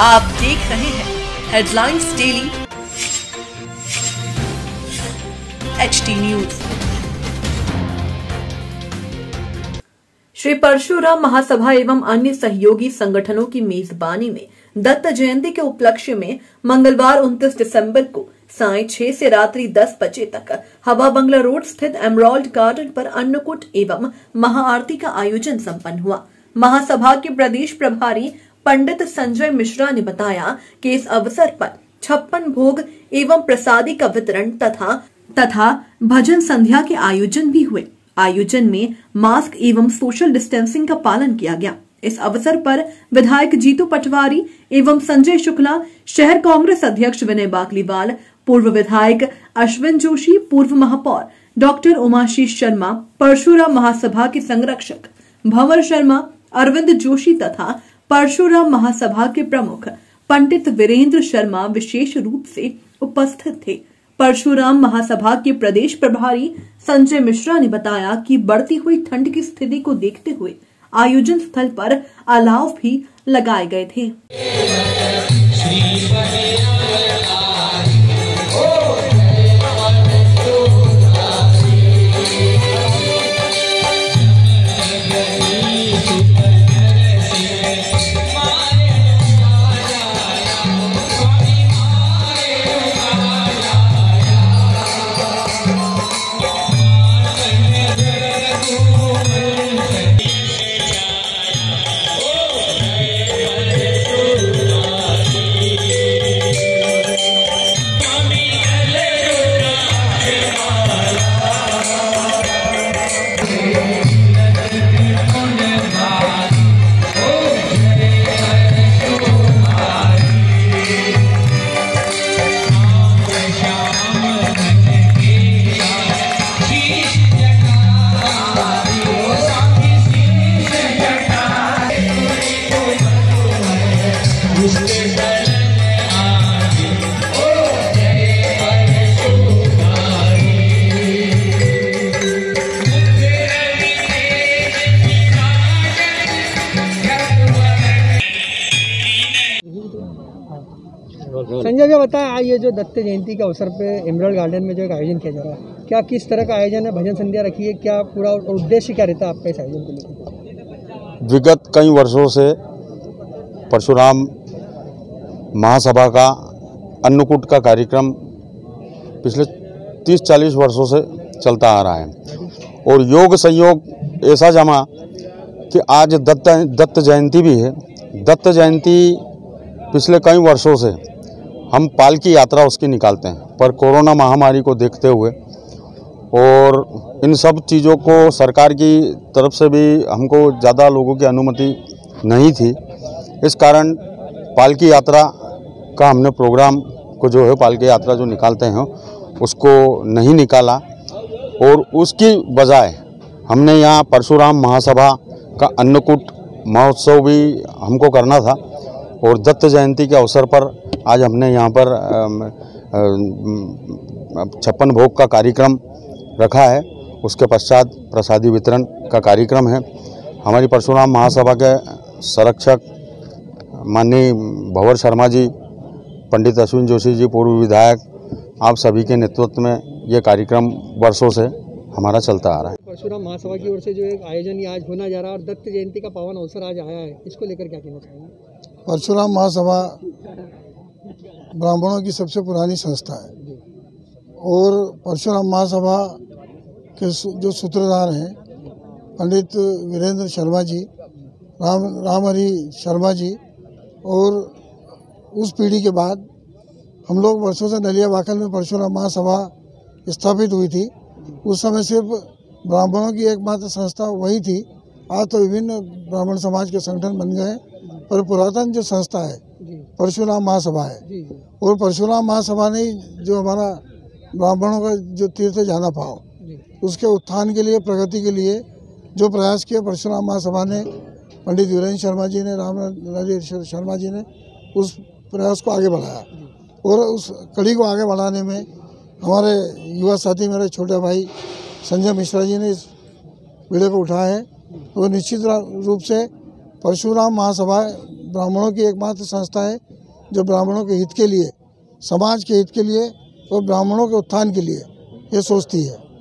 आप देख रहे हैं headlines daily H news Shri Parshuram Mahasabha एवं अन्य सहयोगी संगठनों की मेजबानी में दत्त जयंती के उपलक्ष्य में मंगलवार 29 दिसंबर को साय छह से रात्रि 10 बजे तक हवा बंगला रोड स्थित एमरॉल्ड गार्डन पर अन्नकूट एवं महाआरती का आयोजन संपन्न हुआ। महासभा के प्रदेश प्रभारी पंडित संजय मिश्रा ने बताया कि इस अवसर पर छप्पन भोग एवं प्रसादी का वितरण तथा तथा भजन संध्या के आयोजन भी हुए। आयोजन में मास्क एवं सोशल डिस्टेंसिंग का पालन किया गया। इस अवसर पर विधायक जीतू पटवारी एवं संजय शुक्ला, शहर कांग्रेस अध्यक्ष विनय बाकलीवाल, पूर्व विधायक अश्विन जोशी, पूर्व महापौर डॉक्टर उमाशीष शर्मा, परशुराम महासभा के संरक्षक भंवर शर्मा, अरविंद जोशी तथा परशुराम महासभा के प्रमुख पंडित वीरेंद्र शर्मा विशेष रूप से उपस्थित थे। परशुराम महासभा के प्रदेश प्रभारी संजय मिश्रा ने बताया कि बढ़ती हुई ठंड की स्थिति को देखते हुए आयोजन स्थल पर अलाव भी लगाए गए थे। संजय जी बताया ये जो दत्त जयंती के अवसर पे एमरल्ड गार्डन में जो एक आयोजन किया जा रहा है क्या किस तरह का आयोजन है? भजन संध्या रखी है क्या पूरा उद्देश्य क्या रहता है आपका इस आयोजन को लेकर? विगत कई वर्षों से परशुराम महासभा का अन्नकूट का कार्यक्रम पिछले 30-40 वर्षों से चलता आ रहा है। और योग संयोग ऐसा जमा कि आज दत्त दत्त जयंती भी है। दत्त जयंती पिछले कई वर्षों से हम पालकी यात्रा उसकी निकालते हैं, पर कोरोना महामारी को देखते हुए। और इन सब चीज़ों को सरकार की तरफ़ से भी हमको ज़्यादा लोगों की अनुमति नहीं थी। इस कारण पालकी यात्रा का हमने प्रोग्राम को जो है पालकी यात्रा जो निकालते हैं, उसको नहीं निकाला। और उसकी बजाय हमने यहाँ परशुराम महासभा का अन्नकूट महोत्सव भी हमको करना था। और दत्त जयंती के अवसर पर आज हमने यहाँ पर छप्पन भोग का कार्यक्रम रखा है। उसके पश्चात प्रसादी वितरण का कार्यक्रम है। हमारी परशुराम महासभा के संरक्षक माननीय भंवर शर्मा जी पंडित अश्विन जोशी जी पूर्व विधायक आप सभी के नेतृत्व में ये कार्यक्रम वर्षों से हमारा चलता आ रहा है। परशुराम महासभा की ओर से जो एक आयोजन आज होना जा रहा है और दत्त जयंती का पावन अवसर आज आया है इसको लेकर क्या कहना चाहेंगे? परशुराम महासभा ब्राह्मणों की सबसे पुरानी संस्था है। और परशुराम महासभा के जो सूत्रधार हैं पंडित वीरेंद्र शर्मा जी राम रामहरि शर्मा जी और उस पीढ़ी के बाद हम लोग वर्षों से नलिया बाकल में परशुराम महासभा स्थापित हुई थी। उस समय सिर्फ़ ब्राह्मणों की एकमात्र संस्था वही थी। आज तो विभिन्न ब्राह्मण समाज के संगठन बन गए पर पुरातन जो संस्था है परशुराम महासभा है। और परशुराम महासभा ने जो हमारा ब्राह्मणों का जो तीर्थ जाना पाओ उसके उत्थान के लिए प्रगति के लिए जो प्रयास किए परशुराम महासभा ने पंडित वीरेंद्र शर्मा जी ने राम शर्मा जी ने उस प्रयास को आगे बढ़ाया। और उस कड़ी को आगे बढ़ाने में हमारे युवा साथी मेरे छोटे भाई संजय मिश्रा जी ने इस बीड़े को उठाया है। तो निश्चित रूप से परशुराम महासभा ब्राह्मणों की एकमात्र संस्था है, जो ब्राह्मणों के हित के लिए, समाज के हित के लिए और ब्राह्मणों के उत्थान के लिए ये सोचती है।